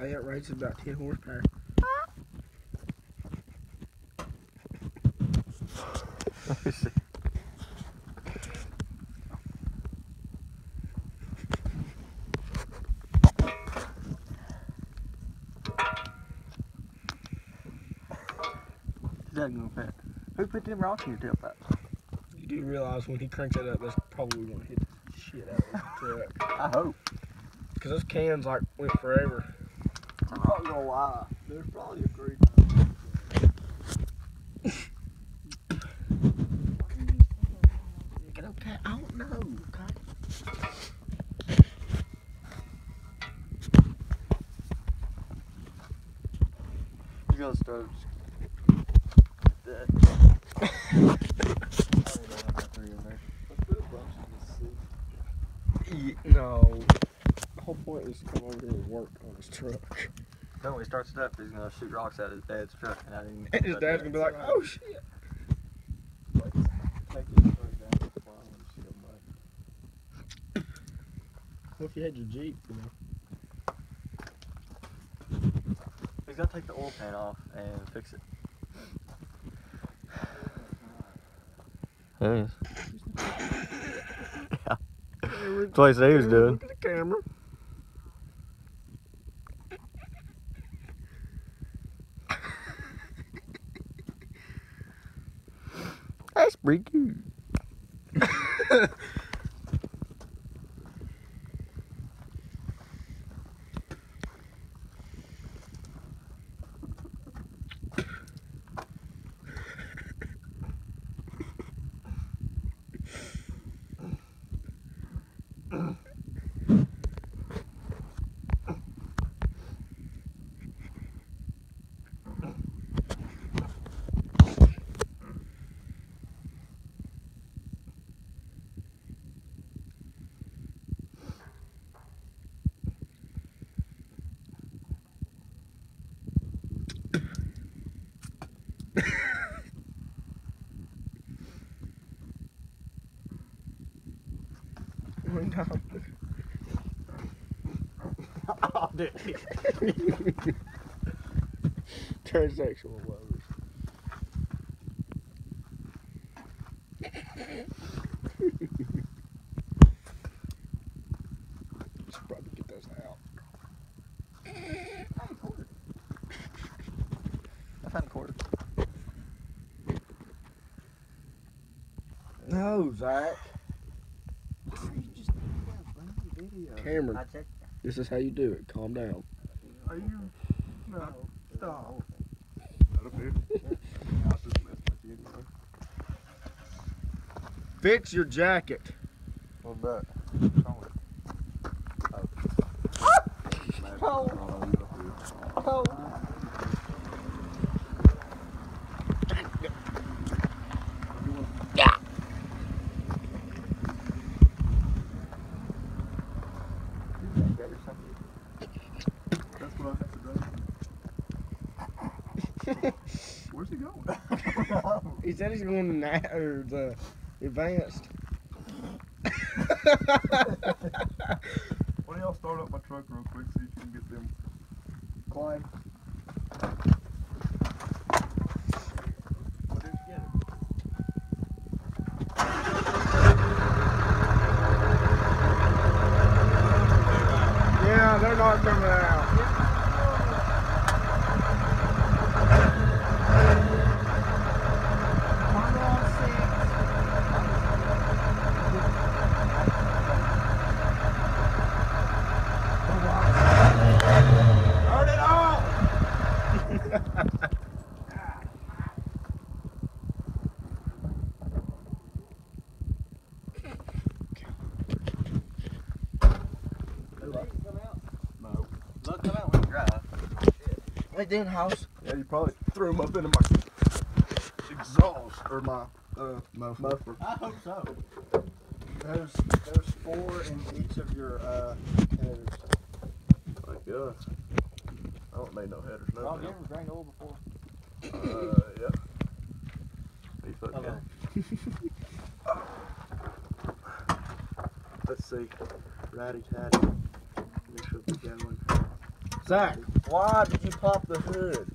Hey, it rates about 10 horsepower. Let me see. That gonna fit. Who put them rocks in your tailpipe? You do realize when he cranks that up, that's probably going to hit the shit out of the truck. I hope. Because those cans, like, went forever. I'm not gonna lie. There's probably a great Get okay. I don't know. Okay. You gotta start. That. Ye- No. The whole point is to come over here and work on his truck. Then when he starts it up, he's gonna shoot rocks at his dad's truck, and I didn't. And his dad's gonna be like, oh shit. What if you had your Jeep, you know? He's gotta take the oil pan off and fix it. There he is. yeah. That's what he said he was doing. Look at the camera. That's pretty cute. One time. oh, dude. Transsexual lovers. Should probably get those out. I found a quarter. No, Zach. Cameron, I checked. This is how you do it. Calm down. Are you? No. Stop. Fix your jacket. What that? That's what I have to do. Where's he going? He said he's going to na- or the advanced. Why don't y'all start up my truck real quick so you can get them climb? Yeah, they're not coming out. Look, come out when you drive. Hey, Dan House. Yeah, you probably threw them up into my exhaust or my uh, muffler. I hope so. There's there's four in each of your uh, headers. My God. I don't need no headers. No. Oh, you man. ever drank oil before? Uh, yeah. He fucking Okay. Let's see. Ratty tatty. Make sure we're going. Zach, why did you pop the hood?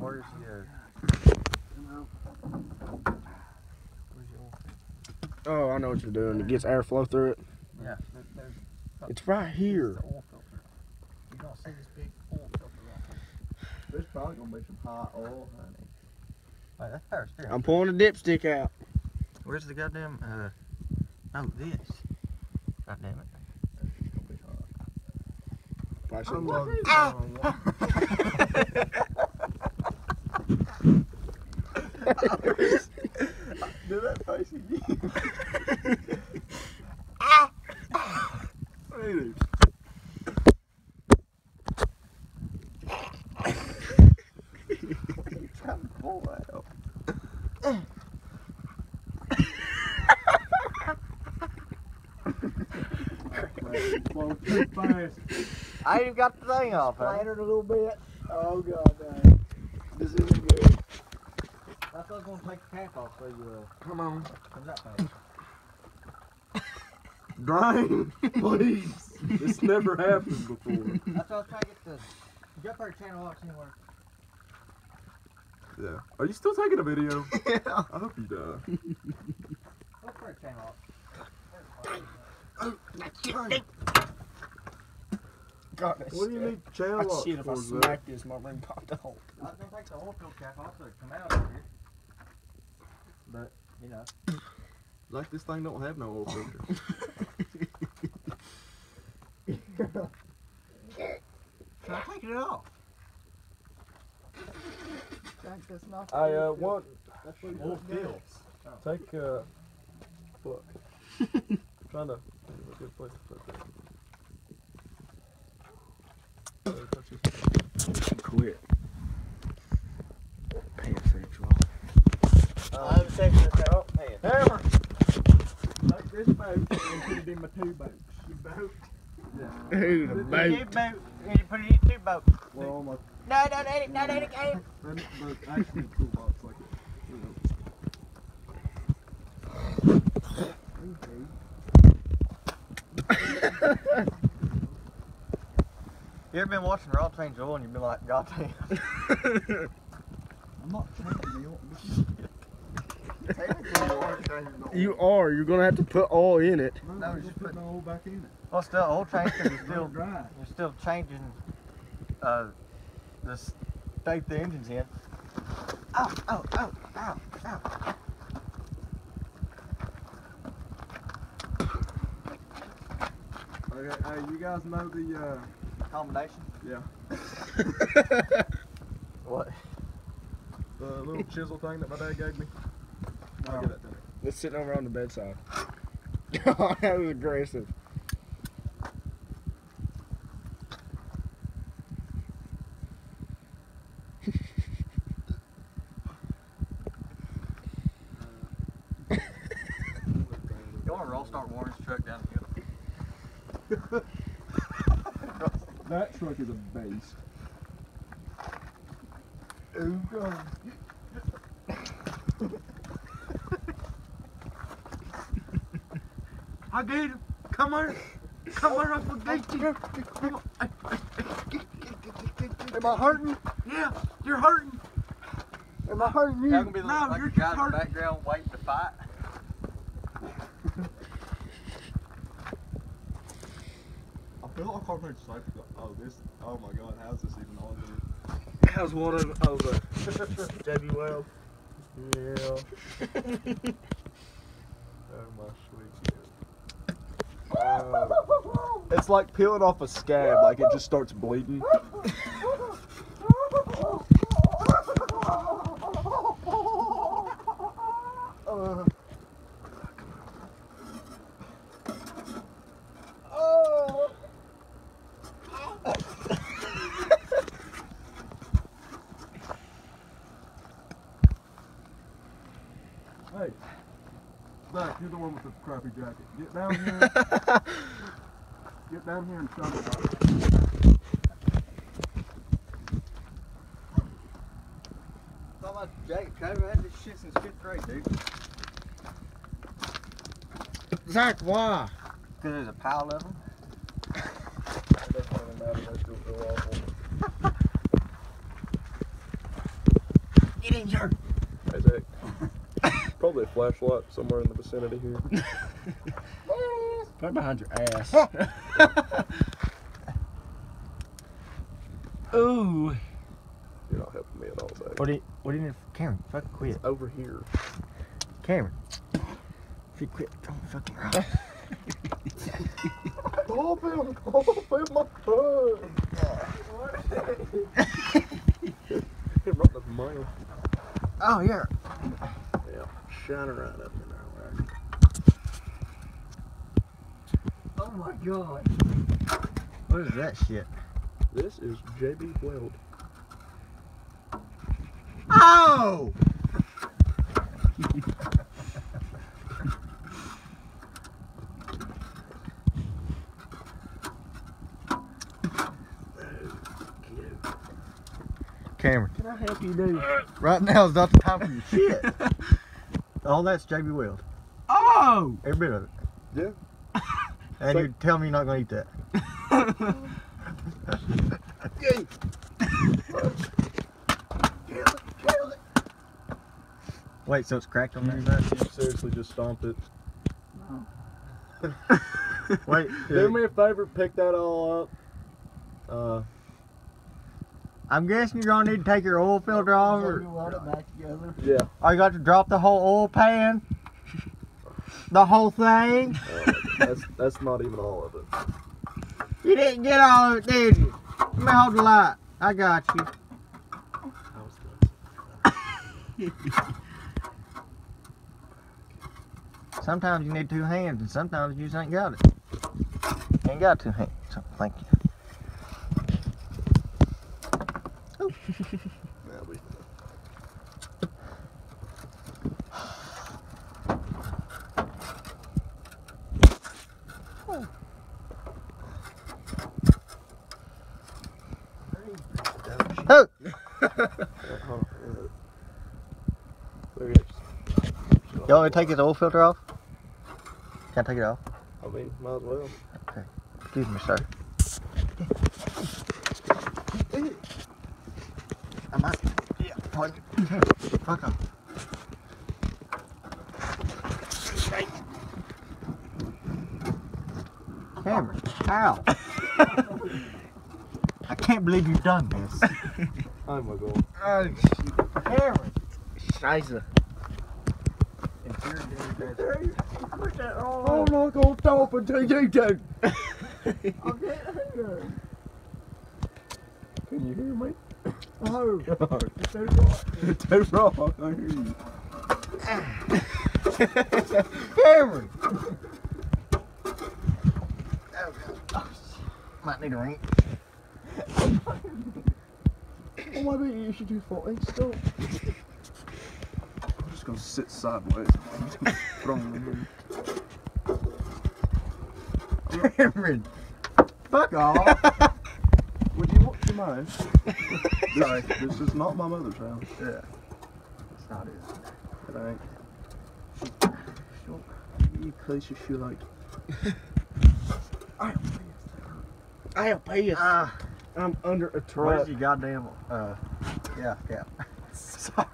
Where's your? Oh, I know what you're doing. It gets airflow through it. Yeah. It's right here. oil filter. You don't see this big oil filter right there. There's probably gonna be some hot oil, honey. Wait, that's power steering. I'm pulling the dipstick out. Where's the goddamn? Uh, oh, this. God damn it. It's gonna be hot. Probably I shouldn't- love you. Ah! Do that face again. Really? Trying to pull that out. Blow too fast. I even got the thing off. Huh? Splattered a little bit. Oh god dang. This isn't good. That's why I was gonna take the cap off so you uh, Come on. comes out fast. Brian, please. This never happened before. That's why I was trying to get the. You got channel watch anywhere. Yeah. Are you still taking a video? Yeah. I hope you die. Look for a channel watch. God, that's What do you need channel I'd lock shit if I for, Zach? smacked this, my ring popped out. I was gonna take the oil fill cap off so it come out of here. But, you know. Like this thing don't have no oil filter. Should I take it off? Jack, that's not I uh want That's what oil you're fill. Take uh fuck. trying to think of a good place to put that. Uh. Quit. Pansexual. I'm taking the oh, man. Hammer! This boat and put it in my two boats. You boat? Ooh, the boat. put it in two boat. We're on my No, no, no, no, no, no. but, but actually toolbox like know. You ever been watching Raw Change Oil and you've been like, God damn. I'm not changing the you are changing the oil. you are. You're gonna have to put oil in it. No, No, I'm just just putting the oil back in it. Well, still, oil change because still, dry. you're still changing uh, the state the engine's in. Ow, ow, ow, ow, ow. Okay, hey, you guys know the uh Combination? yeah What? the little chisel thing that my dad gave me? I'll get that to me. It's sitting over on the bedside. God, that was aggressive. You want to roll start Warren's truck down the hill? That truck is a beast. Oh god. I get him. Come on. Come on, I forget you. Am I hurting? Yeah, you're hurting. Am I hurting you? Y'all gonna be No, like, like you're a guy in the background waiting to fight? I feel like I'm heard like, oh this, oh my god, how's this even on here? How's of over? Debbie Well. Yeah. oh my sweet. Uh, it's like peeling off a scab, like it just starts bleeding. Zach, you're the one with the crappy jacket. Get down here. Get down here and show me. how- Talking about Jake, Trevor had this shit since fifth grade, dude. Zach, why? Because there's a pile of them. It doesn't really matter. They still feel awful. Get in here. Hey, Zach. Probably a flashlight somewhere in the vicinity here. Put it behind your ass. Ooh. You're not helping me at all, Zach. What do you, what do you need? Cameron, fucking quit. Over here. Cameron. If you quit, don't fucking run. Open, open my foot. Hit right in the mouth. oh, yeah. Yeah, shining right up in there. Right? Oh my god. What is that shit? This is JB Weld. Oh! Cameron, Can I help you, dude? right now is not the time for your shit. All that's JB Weld. Oh! Every bit of it. Yeah. And So- you're telling me you're not going to eat that. Wait, so it's cracked on there? You seriously just stomp it. No. Wait, Do me a favor, pick that all up. Uh, I'm guessing you're gonna need to take your oil filter off, or, weld it back together. yeah. or you got to drop the whole oil pan, the whole thing. Uh, that's that's not even all of it. You didn't get all of it, did you? Let me hold the light. I got you. I was gonna- Sometimes you need two hands, and sometimes you just ain't got it. Ain't got two hands. So thank you. Yeah, we- Oh, uh-huh, yeah. There it is. You want me to take his oil filter off? Can I take it off? I mean, might as well. Okay. Excuse me, sir. I might. Yeah. Fuck Fuck off. Cameron, ow. I can't believe you've done this. Oh my god. Oh, Cameron. Scheiße. I'm not gonna stop until you do. Can you hear me? Oh, Too wrong. I hear you. Cameron. Might need a ring. oh, maybe you should do full still. I'm gonna sit sideways. Put Cameron. Fuck off. Would you want to mind? Sorry. This is not my mother's house. Yeah. It's not it. It ain't. You case your shoe like. I am pissed. Ah, I'm under a where's truck. your goddamn, uh, yeah, yeah. Sorry.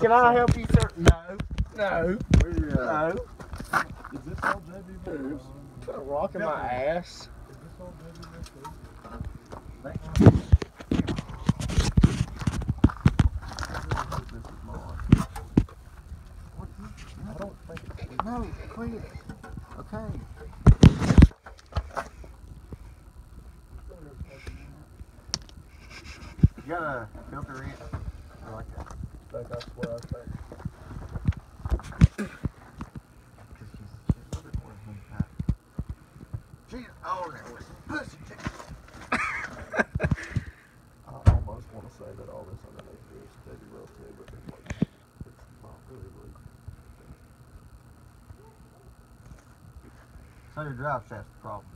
Can I help you, sir? No. No. No. Is this all JB Bears? Put a rock in my ass. Is this all JB Bears? This is mine. I don't think it's no, quit. Okay. You got a filter in? I like that's what I think. Cause she's, she's a little bit more than that. She's all oh, there with pussy. I almost want to say that all this underneath here is JB Welds too, but it's like, it's not really like. So your drive shaft's the problem.